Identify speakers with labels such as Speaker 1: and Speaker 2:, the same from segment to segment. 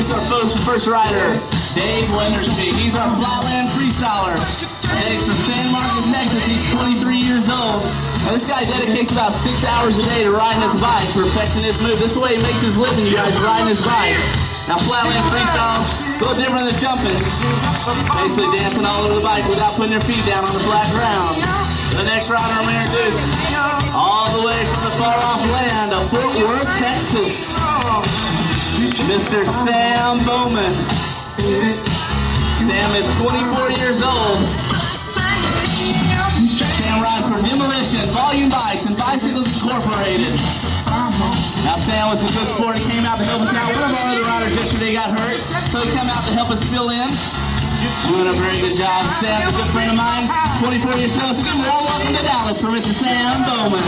Speaker 1: Introduce our first, first rider, Dave Weathersby. He's our flatland freestyler. Dave's from San Marcos, Texas. He's 23 years old. And this guy dedicates about six hours a day to riding his bike, perfecting his move. This way he makes his living, you guys, riding his bike. Now, flatland freestyle, a little different than jumping. Basically dancing all over the bike without putting your feet down on the flat ground. The next rider I'm introduce, all the way from the far off land of Fort Worth, Texas, Mr. Sam Bowman. Sam is 24 years old. Sam rides for Demolition, Volume Bikes, and Bicycles Incorporated. Now Sam was a good sport. He came out to help us out. One of our other riders yesterday got hurt, so he came out to help us fill in. Doing a very good job. Sam's a good friend of mine, 24 years old. So a warm welcome to Dallas for Mr. Sam Bowman.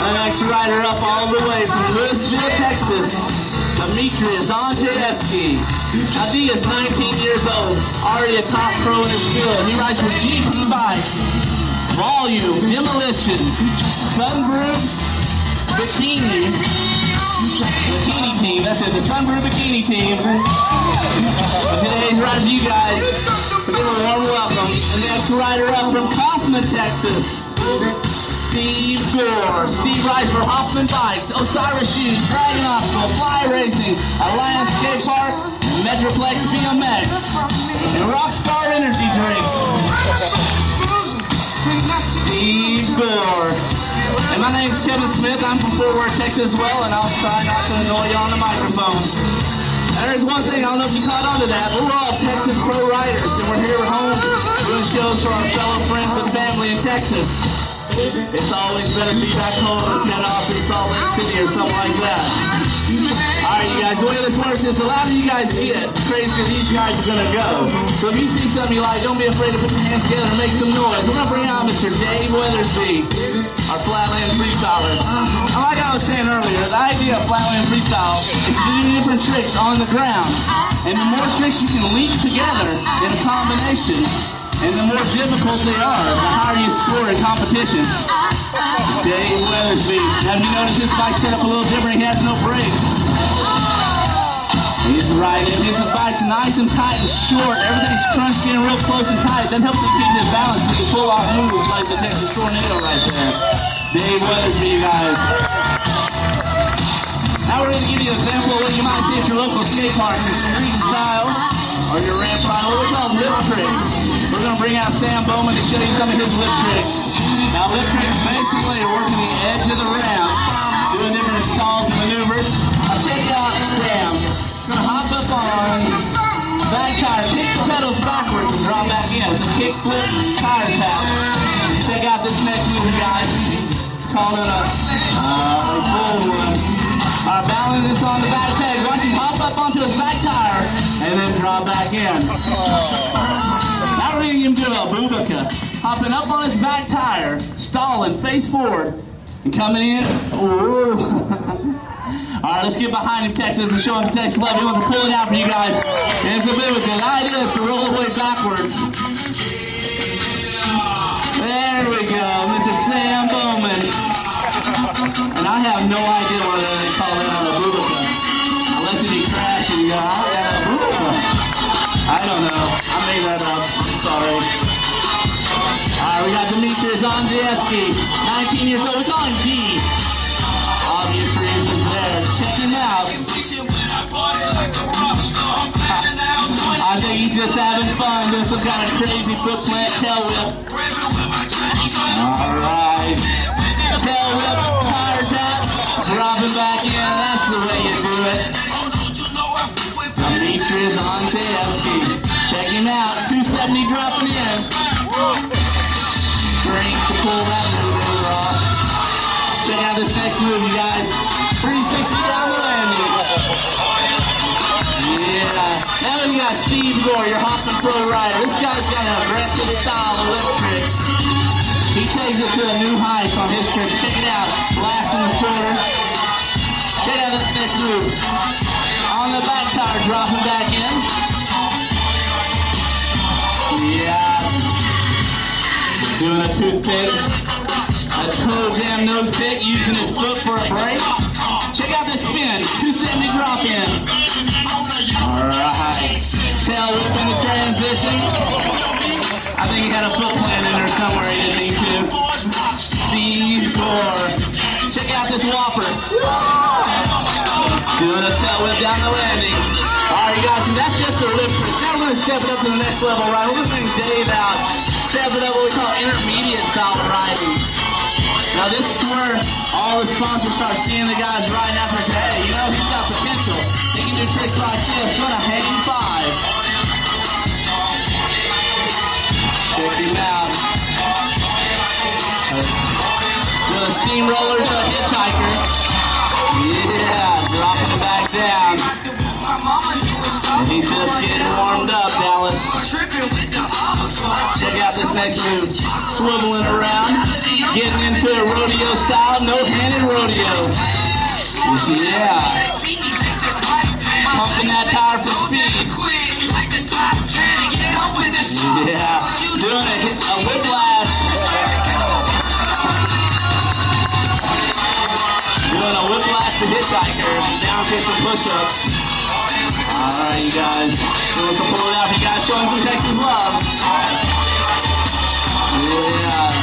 Speaker 1: The next rider up all the way from Lewisville, Texas, Demetrius Andrzejewski. Now is 19 years old, already a top pro in his field. He rides for GT Bikes, Volume, Demolition, Sunbrew, Bikini, Bikini Team. That's it, the Sunbrew Bikini Team. Today's rider to you guys. Give a warm welcome. The next rider up from Kaufman, Texas. Steve Gore. Steve rides for Hoffman Bikes, Osiris Shoes, Dragon Optical, Fly Racing, Alliance Skate Park, Metroplex BMX, and Rockstar Energy Drinks. Steve Gore. And my name's Kevin Smith. I'm from Fort Worth, Texas as well, and I'll try not to annoy you on the microphone. There's one thing, I don't know if you caught on to that, but we're all Texas pro riders, and we're here at home doing shows for our fellow friends and family in Texas. It's always better to be back home than off in Salt Lake City or something like that. Alright, you guys, the way this works is the louder you guys get, the crazier these guys are gonna go. So if you see something you like, don't be afraid to put your hands together and make some noise. We're gonna bring out Mr. Dave Weathersby, our flatland freestyler. And like I was saying earlier, the idea of flatland freestyle is to do different tricks on the ground. And the more tricks you can link together in a combination, and the more difficult they are, the higher you score in competitions. Dave Weathersby. Have you noticed this bike set up a little different? He has no brakes. He's riding. His bike's nice and tight and short. Everything's crunched in real close and tight. That helps him keep his balance with the pull off moves like the Texas Tornado right there. Dave Weathersby, you guys. Now we're going to give you an example of what you might see at your local skate park, your street style or your ramp ride, what we call lip tricks. We're going to bring out Sam Bowman to show you some of his lip tricks. Now lip tricks basically are working the edge of the ramp, doing different stalls and maneuvers. Now check out Sam. Up on back tire, kick the pedals backwards and drop back in. It's a kick flip tire tap. Check out this next move, guys. It's called a full one. All right, balance this on the back peg. Why don't you hop up onto his back tire and then drop back in. Now we're gonna do abubaca. Hopping up on his back tire, stalling, face forward, and coming in. Ooh. All right, let's get behind him, Texas, and show him Texas love. We want to pull it out for you guys. And it's abubaca. The idea is to roll the way backwards. There we go, Mr. Sam Bowman. And I have no idea whether they call that a boobica. Unless it be crashing, you a. I don't know. I made that up. I'm sorry. All right, we got Demetrius Andrzejewski, 19 years old. We call him D. Check him out. I think he's just having fun doing some kind of crazy foot plant tail whip. All right. Tail whip, tire tap, dropping back in. That's the way you do it. Demetrius Andrzejewski. Check him out. 270 dropping in. Strength to pull that move off. Check out this next move, you guys. 360 down the landing. Yeah. Now we got Steve Gore, your Hoffman Pro rider. This guy's got an aggressive style of lip tricks. He takes it to a new height on his tricks. Check it out. Blasting the quarter. Check out this next move. on the back tire, dropping back in. Yeah. Doing a toothpick. A toe jam nose pick, using his foot for a break. Check out this spin. 270 drop in. Alright. Tail whip in the transition. I think he had a foot plant in there somewhere he didn't need to. Steve Gore. Check out this whopper. Doing a tail whip down the landing. Alright guys, and that's just a lip trick. Now we're gonna step it up to the next level, right? We're gonna bring Dave out. Step it up what we call intermediate style riding. Now this is where all the sponsors start seeing the guys riding after and say, hey, you know, he's got potential. He can do tricks like this. Gonna hang five. Check him out. Doing a steamroller to a next move. Swiveling around. Getting into a rodeo style, no-handed rodeo. Yeah. Pumping that tire for speed. Yeah. Doing a, a whiplash. Doing a whiplash to hitchhiker. Down to some push-ups. Alright, you guys. Doing some pull it out. You guys showing some Texas love. Yeah.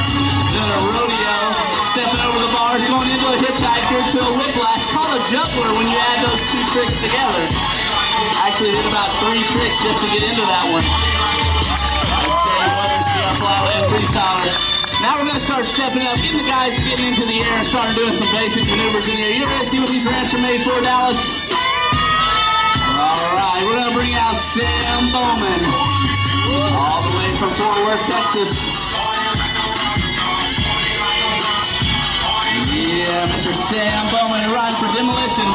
Speaker 1: Doing a rodeo. Stepping over the bars, going into a hitchhiker to a whiplash. Called a juggler when you add those two tricks together. Actually did about three tricks just to get into that one. Now we're going to start stepping up, getting the guys getting into the air and starting doing some basic maneuvers in here. You ready to see what these ramps are made for, Dallas? All right, we're going to bring out Sam Bowman, all the way from Fort Worth, Texas. Yeah, Mr. Sam Bowman riding for demolition.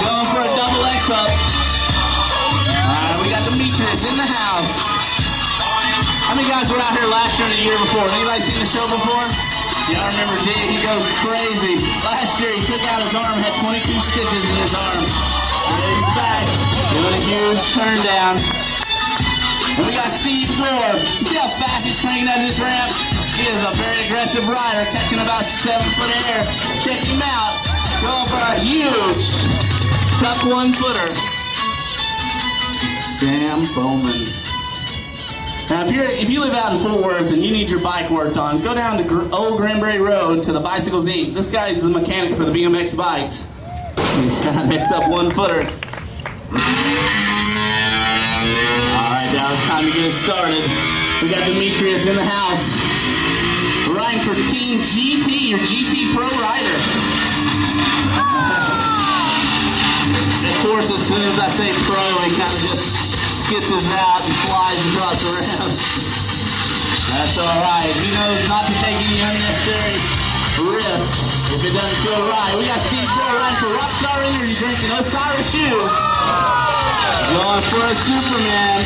Speaker 1: Going for a double X up. Alright, we got Demetrius in the house. How many guys were out here last year and the year before? Anybody seen the show before? Y'all remember Dave? He goes crazy. Last year he took out his arm, had 22 stitches in his arm. He's back, doing a huge turn down. And we got Steve Gore. You see how fast he's cranking out this ramp? He is a very aggressive rider, catching about seven foot in air. Check him out. Going for a huge tuck one footer. Sam Bowman. Now, if, you're, if you live out in Fort Worth and you need your bike worked on, go down to Gr- Old Granbury Road to the Bicycles Inc. This guy is the mechanic for the BMX bikes. Next up one footer. All right, now it's time to get started. We got Demetrius in the house. For Team GT, your GT Pro Rider. of course, as soon as I say pro, he kind of just skits his out and flies across the round. That's all right. He knows not to take any unnecessary risk if it doesn't feel right. We got Steve Gore riding for Rockstar Energy, drinking Osiris shoes. Going for a Superman.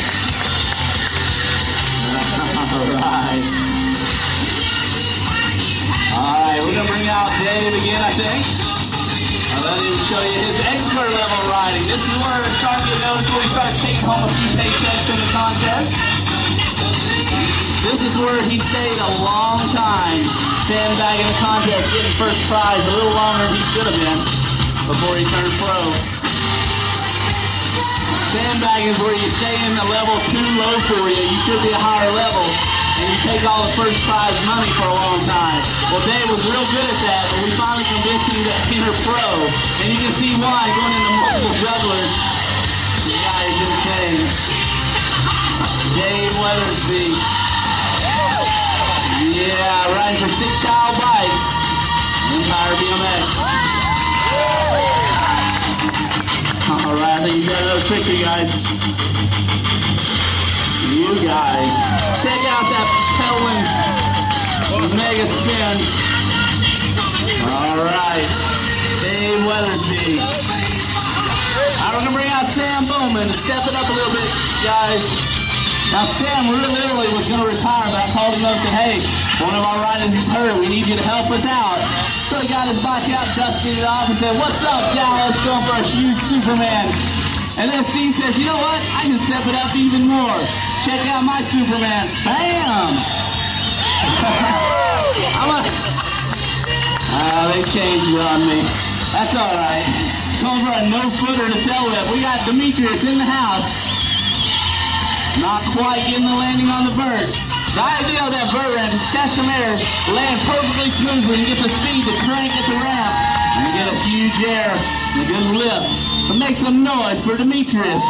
Speaker 1: All we're gonna bring out Dave again, I think. I'll let him show you his expert level riding. This is where it's starting to get noticed where he starts taking home a few paychecks in the contest. This is where he stayed a long time, sandbagging the contest, getting first prize a little longer than he should have been before he turned pro. Sandbagging is where you stay in the level too low for you. You should be a higher level. And you take all the first prize money for a long time. Well, Dave was real good at that, but we finally convinced him to enter pro. And you can see why going into multiple jugglers. The guy is insane. Dave Weathersby. Yeah, riding for Six Child Bikes. Empire BMX. All right, I think you got another trick, you guys. You guys, Mega Spin. All right, Dave Weathersby. All right, we're gonna bring out Sam Bowman to step it up a little bit, guys. Now Sam really literally was gonna retire, but I called him up and said, hey, one of our riders is hurt. We need you to help us out. So so he got his bike out, dusted it off, and said, What's up, Dallas? Going for a huge Superman. And then Steve says, You know what? I can step it up even more. Check out my Superman. Bam! I'm. Ah, they changed it on me. That's all right. Going for a no-footer to tail whip. We got Demetrius in the house. Not quite getting the landing on the bird. The idea of that vert ramp is catch some air, land perfectly smoothly, and get the speed to crank at the ramp, and get a huge air and a good lift. But make some noise for Demetrius.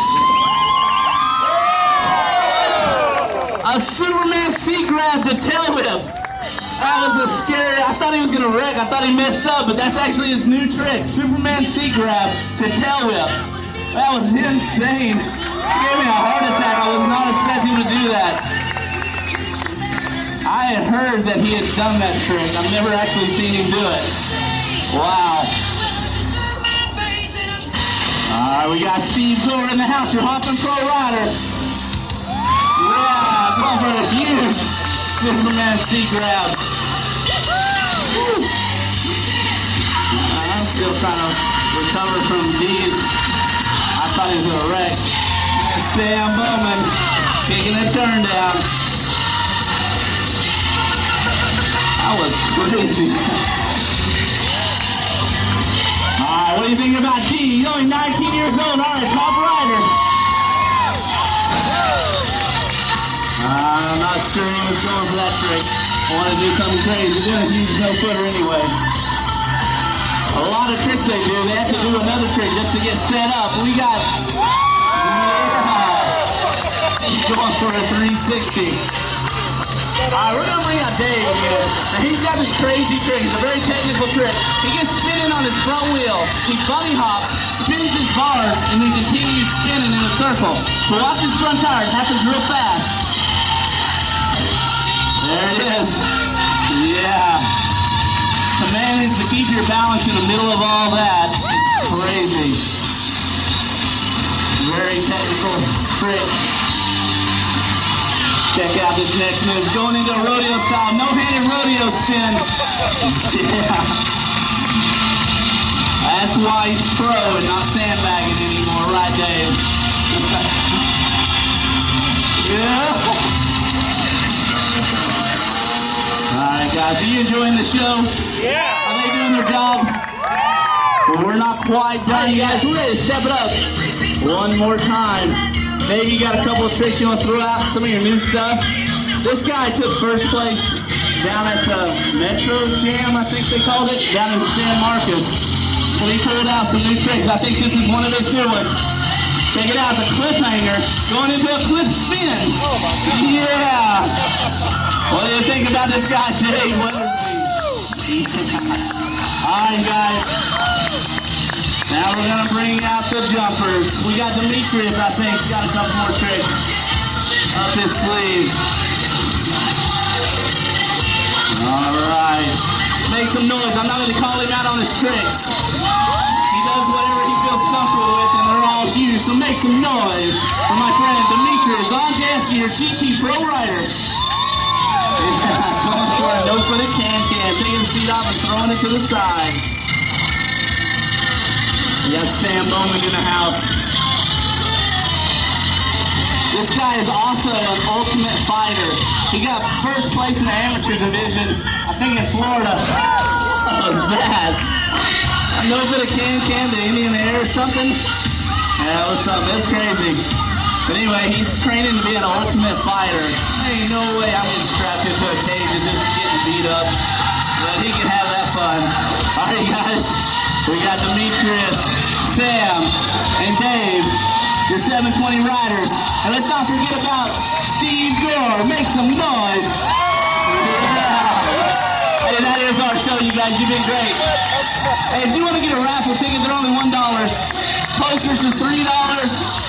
Speaker 1: A Superman C grab to tail whip. That was a scary. I thought he was gonna wreck. I thought he messed up, but that's actually his new trick: Superman C grab to tail whip. That was insane. It gave me a heart attack. I was not expecting to do that. I had heard that he had done that trick. I've never actually seen him do it. Wow. All right, we got Steve Gore in the house. You're Hoffman pro rider. Yeah, going for a huge Superman C grab. I'm still trying to recover from these. I thought he was gonna wreck. Sam Bowman kicking a turn down. That was crazy. All right, what do you think about D? He's only 19 years old. All right, top rider. I'm not sure he was going for that trick. I want to do something crazy. Doing a huge no footer anyway. A lot of tricks they do. They have to do another trick just to get set up. We got. He's going for a 360. Alright, we're gonna bring out Dave again. Now he's got this crazy trick. It's a very technical trick. He gets spinning on his front wheel. He bunny hops, spins his bars, and then continues spinning in a circle. So watch his front tires, happens real fast. There it is. Yeah. To manage to keep your balance in the middle of all that, it's crazy. Very technical trick. Check out this next move. Going into a rodeo style, no-handed rodeo spin. Yeah. That's why he's pro and not sandbagging anymore, right, Dave? yeah. Guys. Are you enjoying the show?
Speaker 2: Yeah.
Speaker 1: Are they doing their job? Well, we're not quite done, you guys. We're ready to step it up one more time. Maybe you got a couple of tricks you want to throw out, some of your new stuff. This guy took first place down at the Metro Jam, I think they called it, down in San Marcos. So he threw out some new tricks. I think this is one of his new ones. Check it out, it's a cliffhanger going into a cliff spin.
Speaker 2: Oh my God.
Speaker 1: Yeah. What do you think about this guy, Dave Weathersby? All right, guys. Now we're gonna bring out the jumpers. We got Demetrius, I think, He's got a couple more tricks up his sleeve. All right. Make some noise. I'm not gonna call him out on his tricks. He does whatever he feels comfortable with, and they're all huge. So make some noise for my friend Demetrius Andrzejewski, your GT Pro Rider. For a no-footed can-can, taking his feet off and throwing it to the side. Got Sam Bowman in the house. This guy is also an ultimate fighter. He got first place in the amateur division, I think in Florida. What was that? A no bit of can-can to Indian air or something? It was something. That's crazy. But anyway, he's training to be an ultimate fighter. Ain't no way I'm getting strapped into a cage and just beat up. But he can have that fun. All right, guys. We got Demetrius, Sam, and Dave, your 720 riders. And let's not forget about Steve Gore. Make some noise. Yeah. That is our show, you guys. You've been great. Hey, if you want to get a raffle ticket, they're only $1. Posters are $3.